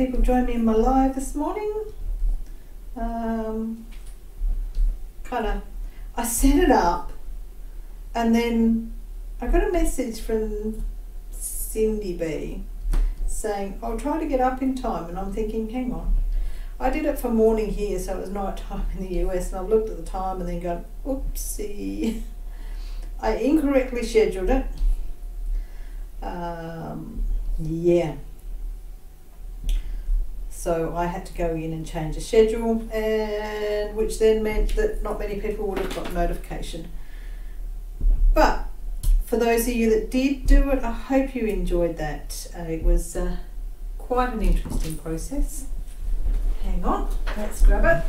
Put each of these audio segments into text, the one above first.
people join me in my live this morning. Um, kind of, I set it up, and then I got a message from Cindy B saying, I'll try to get up in time. And I'm thinking, hang on. I did it for morning here, so it was night time in the US, and I've looked at the time and then gone, oopsie. I incorrectly scheduled it. Um, yeah. So I had to go in and change the schedule, and which then meant that not many people would have got notification. But for those of you that did do it, I hope you enjoyed that. Uh, it was uh, quite an interesting process. Hang on, let's grab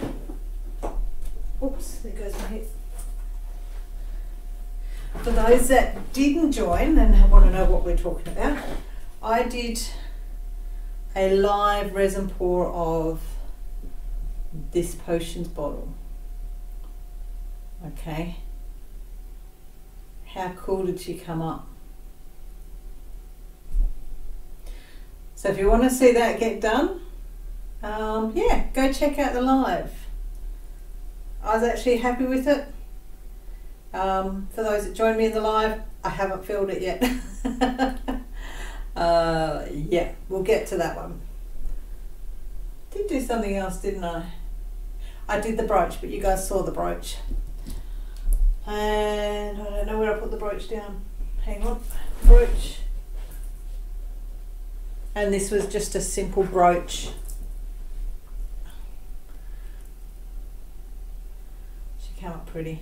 it. Oops, there goes my head. For those that didn't join and want to know what we're talking about, I did a live resin pour of this potions bottle. Okay. How cool did she come up? So if you want to see that get done, um, yeah, go check out the live. I was actually happy with it. Um, for those that joined me in the live, I haven't filled it yet. uh, yeah, we'll get to that one. Did do something else, didn't I? I did the brooch, but you guys saw the brooch. And I don't know where I put the brooch down. Hang on, brooch. And this was just a simple brooch. She came up pretty.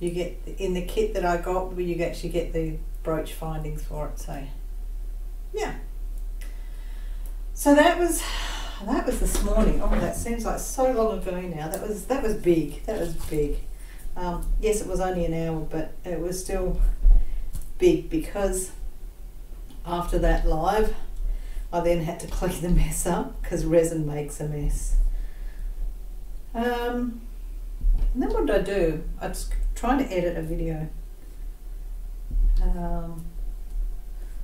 You get in the kit that I got, where you actually get the brooch findings for it. So, yeah. So that was that was this morning. Oh, that seems like so long ago now. That was that was big. That was big. Um, yes, it was only an hour, but it was still big because after that live, I then had to clean the mess up because resin makes a mess. Um, and then what did I do? I was trying to edit a video. Um,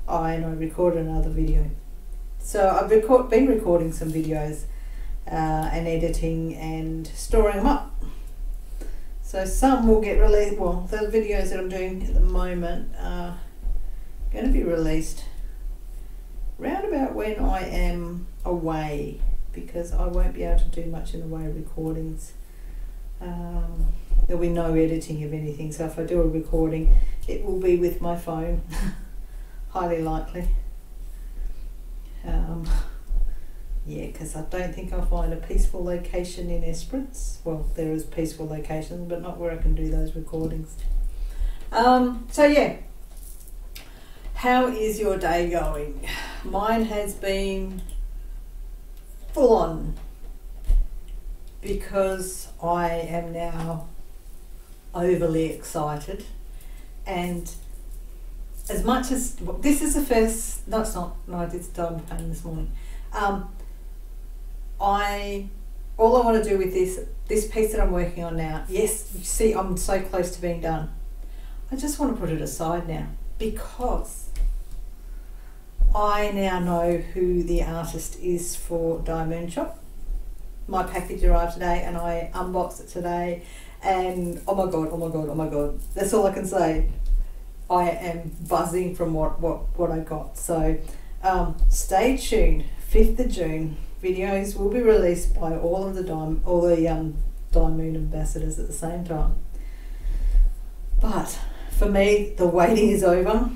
oh, and I recorded another video. So I've record, been recording some videos uh, and editing and storing them up. So some will get released, well, the videos that I'm doing at the moment are going to be released round about when I am away because I won't be able to do much in the way of recordings. Um, there'll be no editing of anything, so if I do a recording, it will be with my phone, highly likely. Um, yeah, because I don't think I'll find a peaceful location in Esperance. Well, there is peaceful locations, but not where I can do those recordings. Um, so yeah, how is your day going? Mine has been full on because I am now overly excited. And as much as this is the first no it's not no I did diamond painting this morning. Um, I all I want to do with this this piece that I'm working on now yes you see I'm so close to being done. I just want to put it aside now because I now know who the artist is for Diamond Shop my package arrived today and I unboxed it today and oh my god, oh my god, oh my god. That's all I can say. I am buzzing from what, what, what I got. So um, stay tuned. 5th of June, videos will be released by all of the Dime, all the um, Dime Moon ambassadors at the same time. But for me, the waiting is over.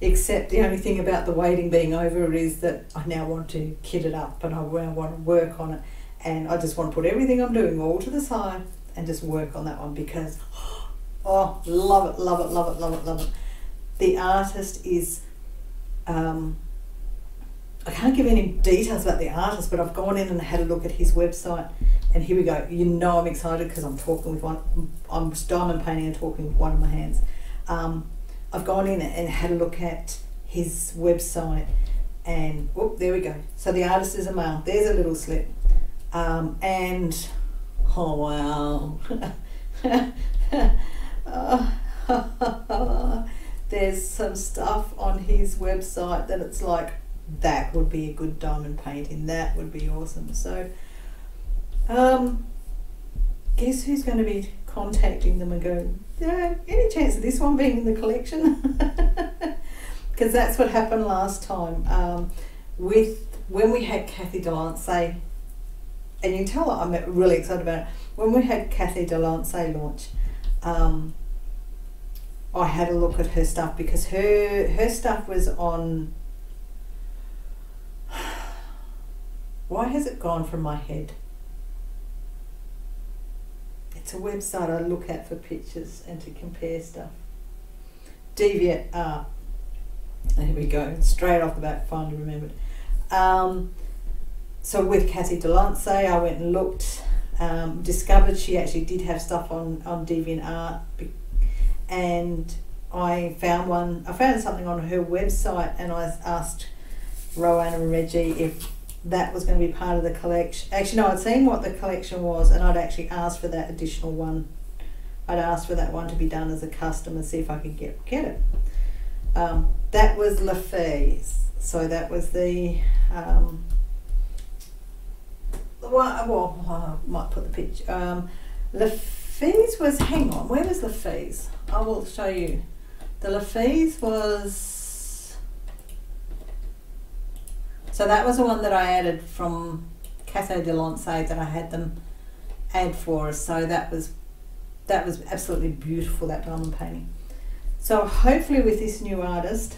Except the only thing about the waiting being over is that I now want to kit it up and I want to work on it and I just want to put everything I'm doing all to the side and just work on that one because oh love it love it love it love it love it. The artist is um, I can't give any details about the artist but I've gone in and had a look at his website and here we go. You know I'm excited because I'm talking with one I'm diamond painting and talking with one of my hands. Um, I've gone in and had a look at his website and oh there we go. So the artist is a male. There's a little slip Um, and oh wow, there's some stuff on his website that it's like that would be a good diamond painting. That would be awesome. So, um, guess who's going to be contacting them and go, yeah, any chance of this one being in the collection? Because that's what happened last time um, with when we had Kathy Delancey, and you can tell I'm really excited about it. When we had Kathy Delancey launch, um, I had a look at her stuff because her her stuff was on. Why has it gone from my head? It's a website I look at for pictures and to compare stuff. Deviant Art. There we go, straight off the bat, finally remembered. Um, so with Kathy Delancey, I went and looked, um, discovered she actually did have stuff on, on Deviant Art, and I found one, I found something on her website, and I asked Rowan and Reggie if that was going to be part of the collection. Actually, no, I'd seen what the collection was, and I'd actually asked for that additional one. I'd asked for that one to be done as a custom and see if I could get get it. Um, that was LaFee's. So that was the um, well, well, I might put the picture. Um, was hang on, where was LaFee's? I will show you. The LaFee's was so that was the one that I added from Kathy Delancey that I had them add for us. So that was that was absolutely beautiful that diamond painting. So hopefully with this new artist,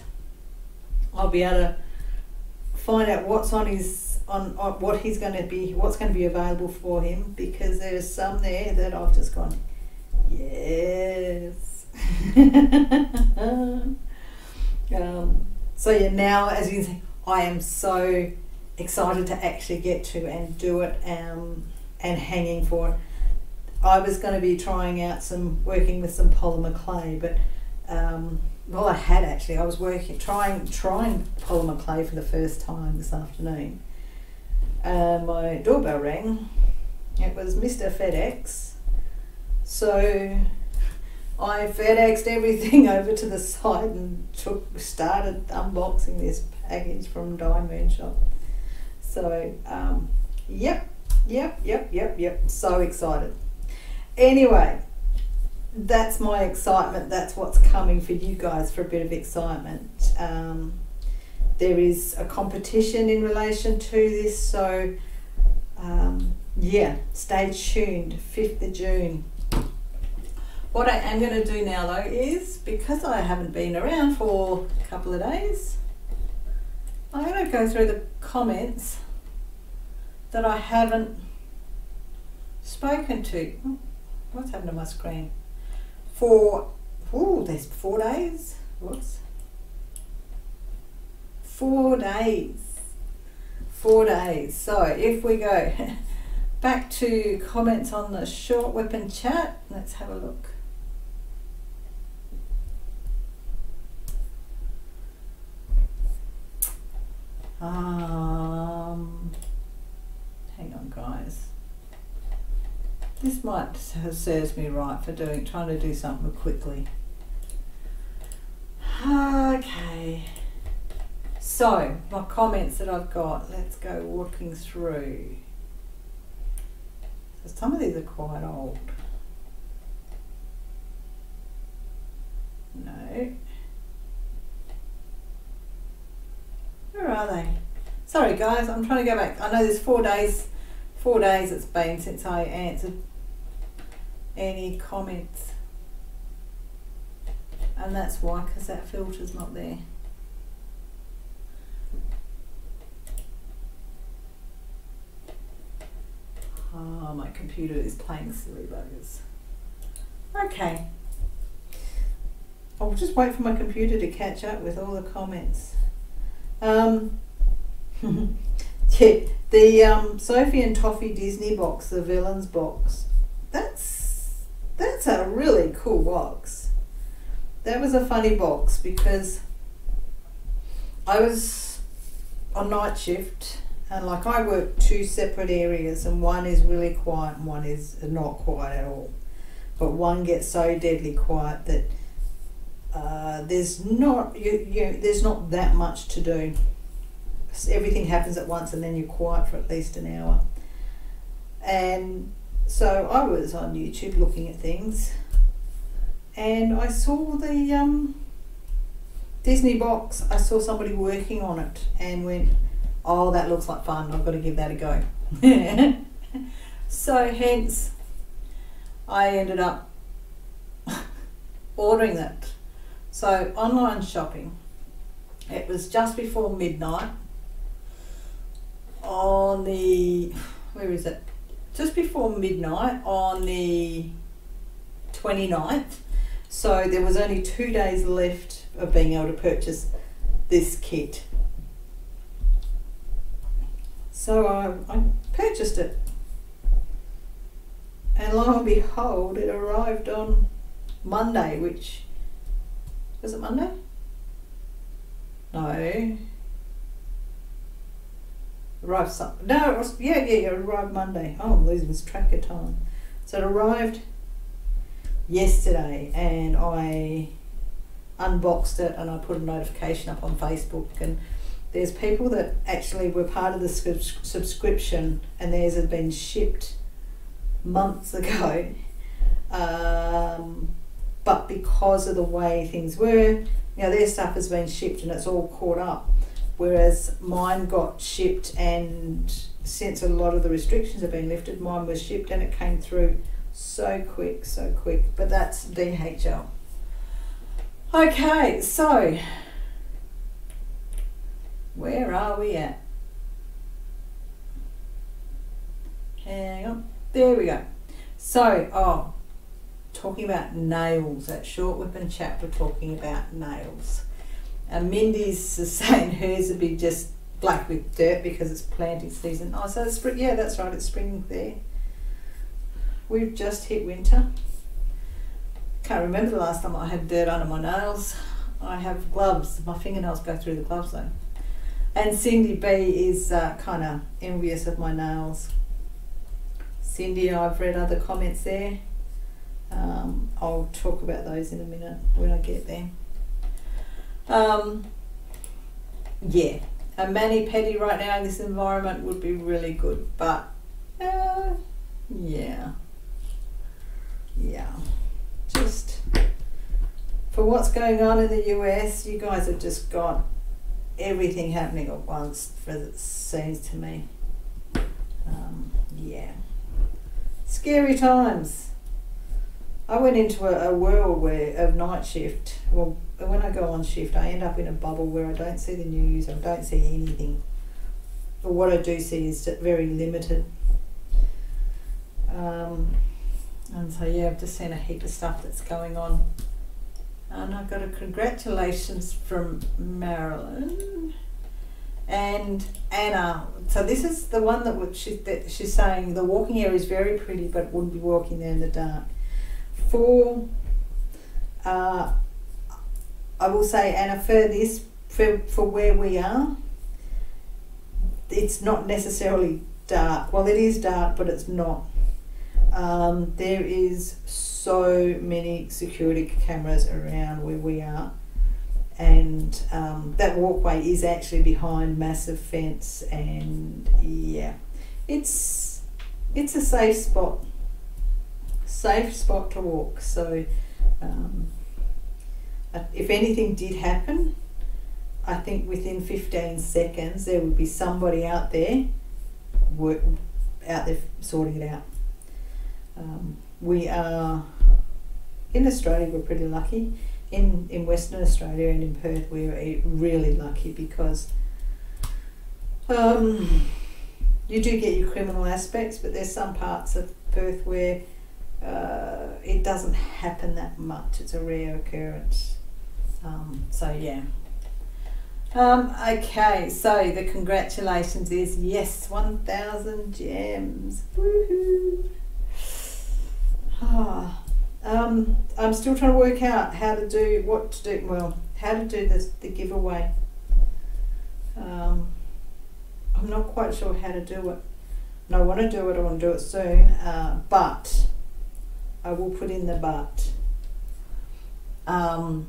I'll be able to find out what's on his on, on what he's going to be, what's going to be available for him, because there's some there that I've just gone, yes. um, so yeah, now as you can see, I am so excited to actually get to and do it um, and hanging for it. I was going to be trying out some working with some polymer clay, but um, well, I had actually. I was working, trying, trying polymer clay for the first time this afternoon. Uh, my doorbell rang. It was Mr. FedEx. So I FedExed everything over to the side and took started unboxing this package from Diamond Shop. So um, yep, yep, yep, yep, yep. So excited. Anyway, that's my excitement. That's what's coming for you guys for a bit of excitement. Um, there is a competition in relation to this, so um, yeah, stay tuned. 5th of June. What I am going to do now though is because I haven't been around for a couple of days, I'm going to go through the comments that I haven't spoken to. Oh, what's happened to my screen? for, oh, there's four days. Whoops. Four days. Four days. So if we go back to comments on the short WIP 'n' chat, let's have a look. Um, hang on, guys. This might serves me right for doing trying to do something quickly. Okay. So, my comments that I've got, let's go walking through. So some of these are quite old. No. Where are they? Sorry guys, I'm trying to go back. I know there's four days, four days it's been since I answered any comments and that's why because that filter's not there oh my computer is playing silly buggers. Okay. I'll just wait for my computer to catch up with all the comments. Um, yeah, the um, Sophie and Toffee Disney box, the villains box, that's that's a really cool box. That was a funny box because I was on night shift And like I work two separate areas, and one is really quiet, and one is not quiet at all. But one gets so deadly quiet that uh, there's not you, you there's not that much to do. Everything happens at once, and then you're quiet for at least an hour. And so I was on YouTube looking at things, and I saw the um, Disney box. I saw somebody working on it, and went, "Oh, that looks like fun. I've got to give that a go." so hence, I ended up ordering that. So online shopping. It was just before midnight on the where is it? Just before midnight on the 29th. So there was only two days left of being able to purchase this kit. So I, I purchased it. And lo and behold, it arrived on Monday, which was it Monday? No. Arrived some no, it was yeah, yeah, yeah, it arrived Monday. Oh I'm losing this track of time. So it arrived yesterday and I unboxed it and I put a notification up on Facebook and there's people that actually were part of the subscription and theirs had been shipped months ago. Um, but because of the way things were you know their stuff has been shipped and it's all caught up. Whereas mine got shipped and since a lot of the restrictions have been lifted mine was shipped and it came through so quick so quick. But that's DHL Okay, so where are we at? Hang on, there we go. So, oh, talking about nails, that short WIP 'n' chat, we're talking about nails. And Mindy's saying hers would be just black with dirt because it's planting season. Oh, so it's spring, yeah, that's right, it's spring there. We've just hit winter. Can't remember the last time I had dirt under my nails. I have gloves. My fingernails go through the gloves though. And Cindy B is uh, kind of envious of my nails. Cindy, I've read other comments there. Um, I'll talk about those in a minute when I get there. Um, yeah, a mani pedi right now in this environment would be really good, but uh, yeah, yeah just for what's going on in the US, you guys have just got everything happening at once. For it seems to me, um, yeah, scary times. I went into a, a world where of night shift. Well, when I go on shift, I end up in a bubble where I don't see the news. I don't see anything. But what I do see is very limited. Um, and so yeah, I've just seen a heap of stuff that's going on. And I've got a congratulations from Marilyn and Anna. So this is the one that she, that she's saying the walking area is very pretty, but wouldn't be walking there in the dark. For uh, I will say Anna for this for for where we are, it's not necessarily dark. Well, it is dark, but it's not um, there is so many security cameras around where we are, and um, that walkway is actually behind massive fence, and yeah, it's it's a safe spot, safe spot to walk. So, um, if anything did happen, I think within fifteen seconds there would be somebody out there, work, out there sorting it out. Um, we are in Australia. We're pretty lucky. In in Western Australia and in Perth, we're really lucky because um, you do get your criminal aspects, but there's some parts of Perth where uh, it doesn't happen that much. It's a rare occurrence. Um, so yeah. Um, okay, so the congratulations is yes, 1,000 gems. Woohoo! Ah, um, I'm still trying to work out how to do what to do. Well, how to do this the giveaway. Um, I'm not quite sure how to do it. And I want to do it, I want to do it soon, uh, but I will put in the but. Um,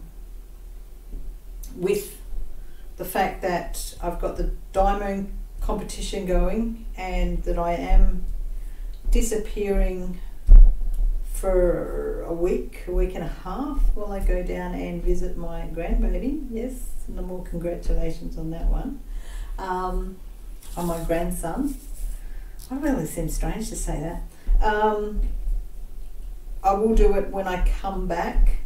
with the fact that I've got the diamond competition going and that I am disappearing for a week, a week and a half while I go down and visit my grandbaby. Yes, no more congratulations on that one. Um, on my grandson. I really seem strange to say that. Um, I will do it when I come back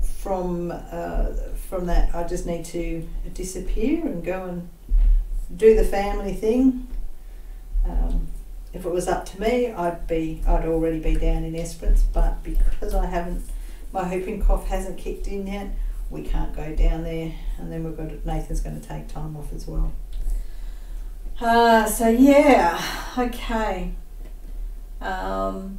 from uh, from that. I just need to disappear and go and do the family thing. Um, if it was up to me, I'd be I'd already be down in Esperance, but because I haven't, my whooping cough hasn't kicked in yet, we can't go down there, and then we've got Nathan's going to take time off as well. Uh, so yeah, okay. Um,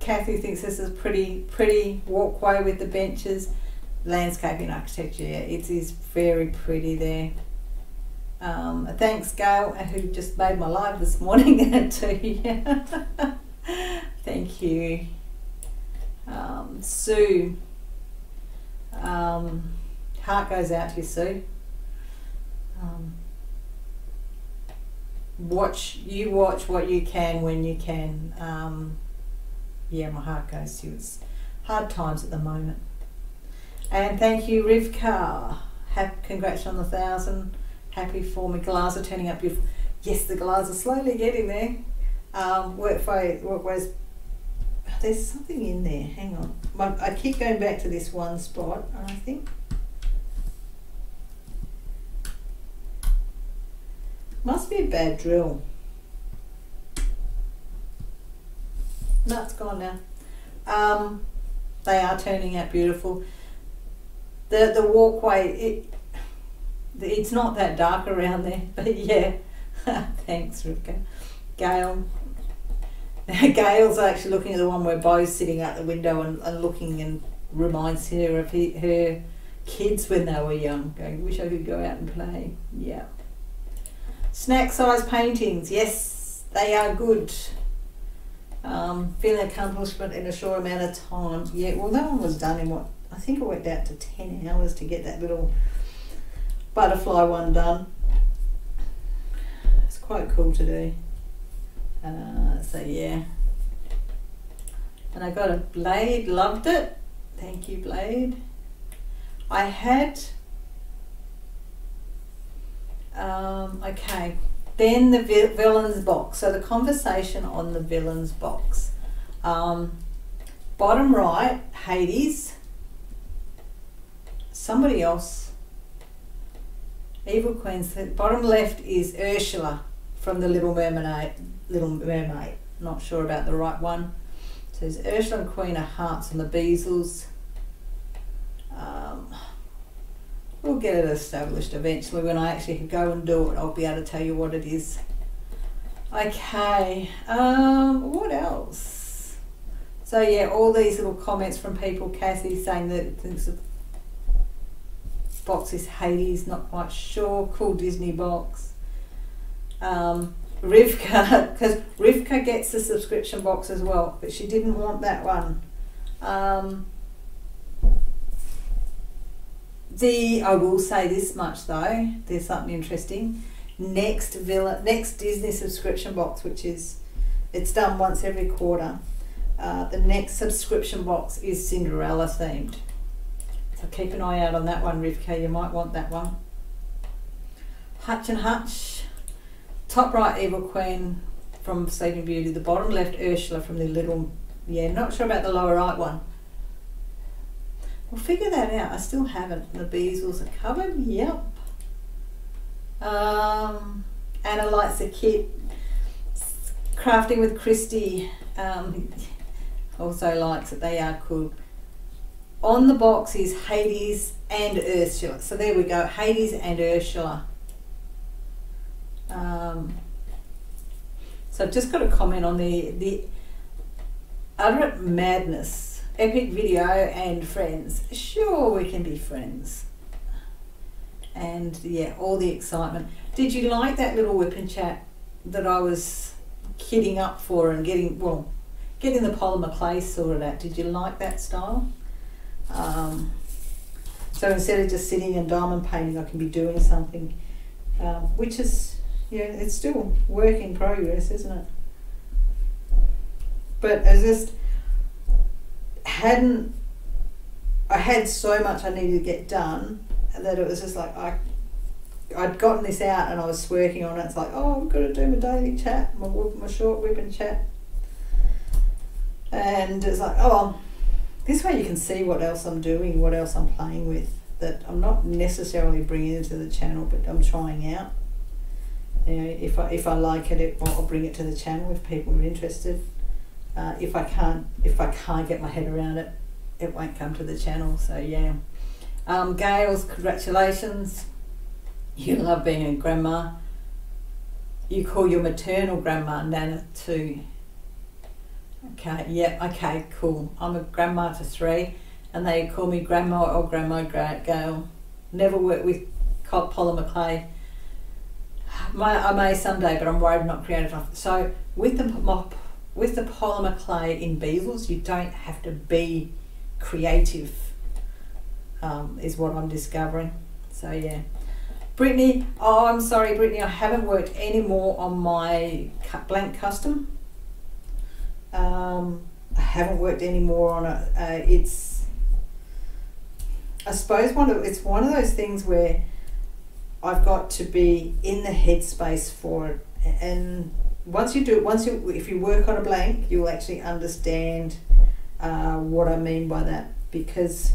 Kathy thinks this is pretty pretty walkway with the benches. Landscaping architecture, yeah, it is very pretty there. Um, thanks, Gail, who just made my live this morning too. Thank you. Um, Sue. Um, heart goes out to you, Sue. Um, watch you watch what you can when you can. Um, yeah, my heart goes to you. It's hard times at the moment. And thank you, Rivka. Congrats on the thousand happy for me. Glass are turning up beautiful. Yes, the glass are slowly getting there. Um, workways, workways. There's something in there. Hang on. My, I keep going back to this one spot, I think. Must be a bad drill. No, it's gone now. Um, they are turning out beautiful. The the walkway, it it's not that dark around there, but yeah. Thanks, Rivka. Gail. Gail's actually looking at the one where Bo's sitting out the window and, and looking and reminds her of he, her kids when they were young. Going, wish I could go out and play. Yeah. Snack size paintings. Yes, they are good. Um, feeling accomplishment in a short amount of time. Yeah, well, that one was done in what I think it went out to 10 hours to get that little butterfly one done. It's quite cool to do. Uh, so yeah. And I got a blade, loved it. Thank you, blade. I had, um, okay, then the villains box. So the conversation on the villains box. Um, bottom right, Hades. Somebody else Evil Queen's bottom left is Ursula from the Little Mermaid. Little Mermaid. Not sure about the right one. So there's Ursula and Queen of Hearts and the Beazles. Um, we'll get it established eventually. When I actually go and do it, I'll be able to tell you what it is. Okay. Um, what else? So yeah, all these little comments from people. Cassie saying that thinks box is Hades, not quite sure. Cool Disney box. Um, Rivka, because Rivka gets the subscription box as well, but she didn't want that one. Um, the I will say this much though, there's something interesting. Next Villa, next Disney subscription box, which is it's done once every quarter. Uh, the next subscription box is Cinderella themed. So keep an eye out on that one, Rivka. You might want that one. Hutch and Hutch. Top right, Evil Queen from Sleeping Beauty. The bottom left, Ursula from the Little... Yeah, not sure about the lower right one. We'll figure that out. I still haven't. The Beazles are covered. Yep. Um, Anna likes the kit. Crafting with Christy um, also likes that They are cool on the box is Hades and Ursula. So there we go, Hades and Ursula. Um, so I've just got a comment on the the utter madness, epic video and friends. Sure, we can be friends. and yeah, all the excitement. Did you like that little WIP 'n' chat that I was kidding up for and getting well, getting the polymer clay sorted out? Did you like that style? Um, so instead of just sitting and diamond painting, I can be doing something, um, which is yeah, it's still work in progress, isn't it? But I just hadn't. I had so much I needed to get done that it was just like I. I'd gotten this out and I was working on it. It's like, oh, I've got to do my daily chat, my my short and chat, and it's like, oh, this way you can see what else I'm doing, what else I'm playing with. That I'm not necessarily bringing into the channel, but I'm trying out. You know, if I if I like it, it I'll bring it to the channel if people are interested. Uh, if I can't if I can't get my head around it, it won't come to the channel. So yeah. Um, Gail's congratulations. You love being a grandma. You call your maternal grandma Nana too. Okay, yeah, okay, cool. I'm a grandma to three, and they call me grandma or grandma Gail. Never worked with polymer clay. My, I may someday, but I'm worried I'm not creative enough. So with the with the polymer clay in bezels, you don't have to be creative. Um, is what I'm discovering. So yeah. Brittany, oh I'm sorry Brittany, I haven't worked any more on my blank custom. Um, I haven't worked any more on it. Uh, it's, I suppose one of it's one of those things where I've got to be in the headspace for it, and once you do once you if you work on a blank, you'll actually understand uh, what I mean by that because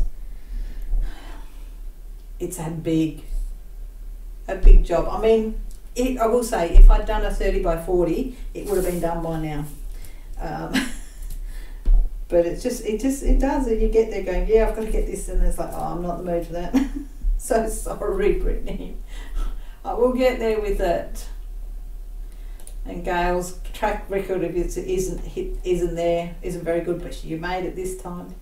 it's a big, a big job. I mean, it, I will say, if I'd done a thirty by forty, it would have been done by now. Um, but it's just, it just, it does. And you get there going, yeah, I've got to get this, and it's like, oh, I'm not in the mood for that. so sorry, Brittany. I will get there with it. And Gail's track record of it isn't hit, isn't there, isn't very good, but you made it this time.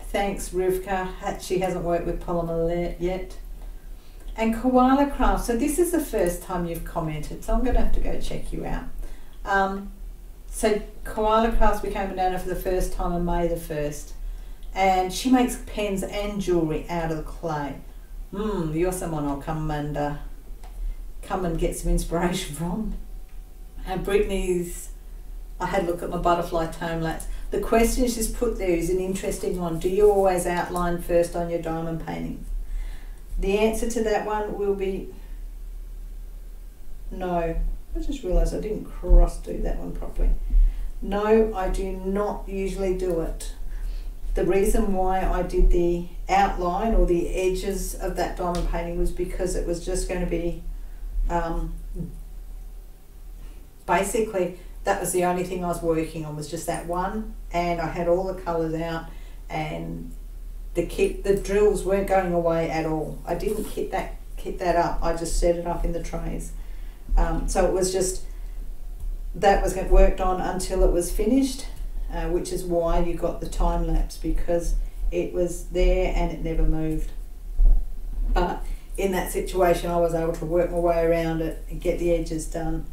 Thanks, Rivka. She hasn't worked with polymer yet. And Koala Craft. So this is the first time you've commented, so I'm going to have to go check you out. Um, so Koala Crafts became a nana for the first time on May the 1st. And she makes pens and jewellery out of the clay. Hmm, you're someone I'll come and uh, come and get some inspiration from. And Brittany's, I had a look at my butterfly time The question she's put there is an interesting one. Do you always outline first on your diamond paintings? The answer to that one will be no. I just realised I didn't cross do that one properly. No, I do not usually do it. The reason why I did the outline or the edges of that diamond painting was because it was just going to be um, basically that was the only thing I was working on was just that one and I had all the colours out and the kit the drills weren't going away at all. I didn't kit that kit that up. I just set it up in the trays. Um, so it was just that was worked on until it was finished, uh, which is why you got the time lapse because it was there and it never moved. But in that situation, I was able to work my way around it and get the edges done.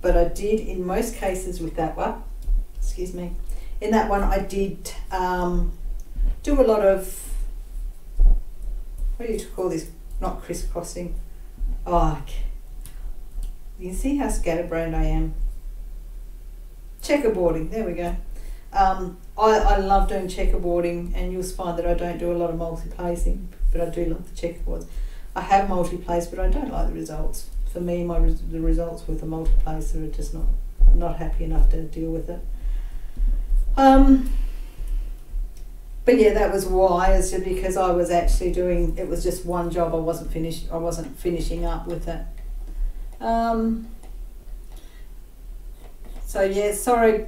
But I did, in most cases, with that one, excuse me, in that one, I did um, do a lot of what do you call this? Not crisscrossing. Oh, you can see how scatterbrained I am. Checkerboarding, there we go. Um, I, I love doing checkerboarding and you'll find that I don't do a lot of multi-placing, but I do love the checkerboards. I have multi-place, but I don't like the results. For me, my the results with a multi-placer are just not, not happy enough to deal with it. Um, but yeah, that was why. Just because I was actually doing. It was just one job. I wasn't finished. I wasn't finishing up with it. Um, so yeah, sorry.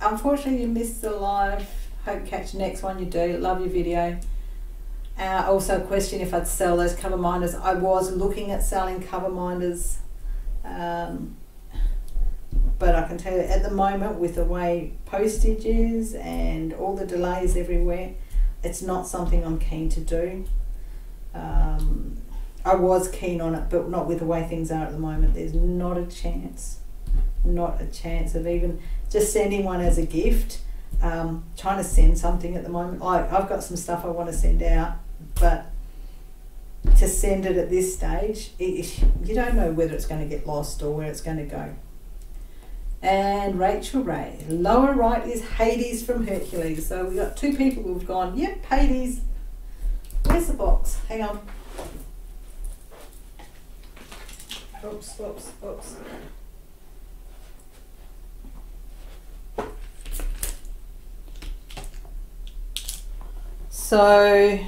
Unfortunately, you missed the live. Hope catch the next one. You do. Love your video. Uh, also, question if I'd sell those cover minders. I was looking at selling cover minders, um, but I can tell you at the moment, with the way postage is and all the delays everywhere, it's not something I'm keen to do. Um, I was keen on it, but not with the way things are at the moment. There's not a chance, not a chance of even just sending one as a gift. Um, trying to send something at the moment. I, I've got some stuff I want to send out, but to send it at this stage, it, you don't know whether it's going to get lost or where it's going to go. And Rachel Ray, lower right is Hades from Hercules. So we've got two people who've gone, yep, Hades. Where's the box? Hang on. Oops, oops, oops. So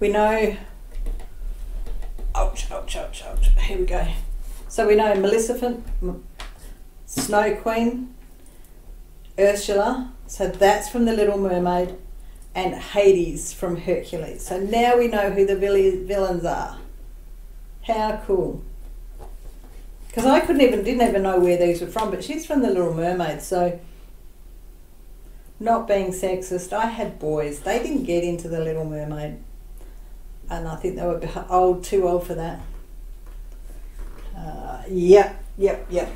we know. Ouch, ouch, ouch, ouch. Here we go. So we know Maleficent, Snow Queen, Ursula. So that's from The Little Mermaid, and Hades from Hercules. So now we know who the villains are. How cool. Because I couldn't even, didn't even know where these were from, but she's from The Little Mermaid, so not being sexist, I had boys. They didn't get into The Little Mermaid. And I think they were old, too old for that. Uh, yep, yep, yep.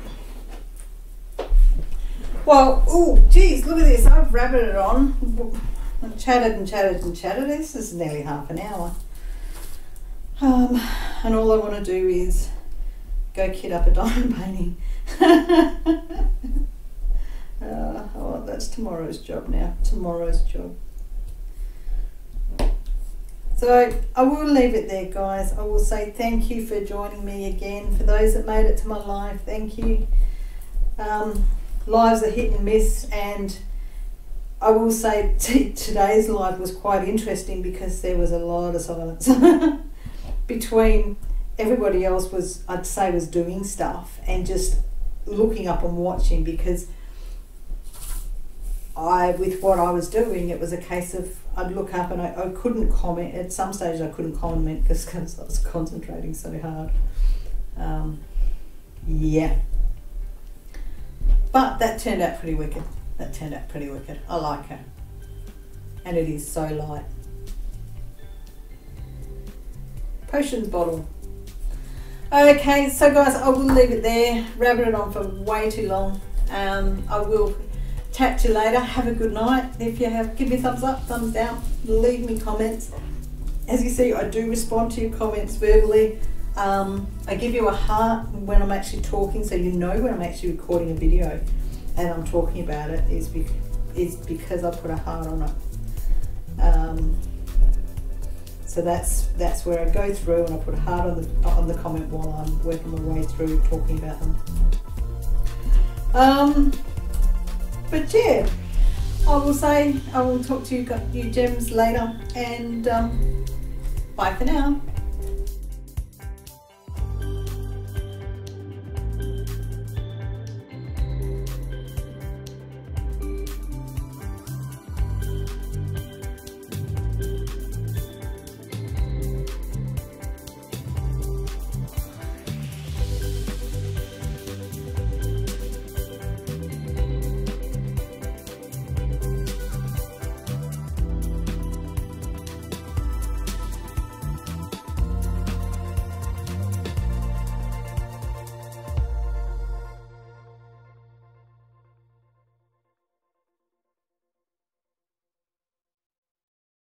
Well, oh, geez, look at this. I've rabbited on. I chatted and chatted and chatted. This is nearly half an hour. Um, and all I want to do is go kit up a diamond painting. uh, oh, that's tomorrow's job now. Tomorrow's job. So I will leave it there, guys. I will say thank you for joining me again. For those that made it to my live, thank you. Um, lives are hit and miss, and I will say today's live was quite interesting because there was a lot of silence. between everybody else was I'd say was doing stuff and just looking up and watching because I with what I was doing it was a case of I'd look up and I, I couldn't comment. At some stage I couldn't comment because I was concentrating so hard. Um, yeah. But that turned out pretty wicked. That turned out pretty wicked. I like it. And it is so light potions bottle. Okay, so guys, I will leave it there. Rabbited on for way too long. Um, I will chat to you later. Have a good night. If you have, give me thumbs up, thumbs down. Leave me comments. As you see, I do respond to your comments verbally. Um, I give you a heart when I'm actually talking, so you know when I'm actually recording a video and I'm talking about it is, is because I put a heart on it. Um, so that's that's where I go through and I put a heart on the on the comment while I'm working my way through talking about them. Um, but yeah, I will say I will talk to you, you gems later, and um, bye for now.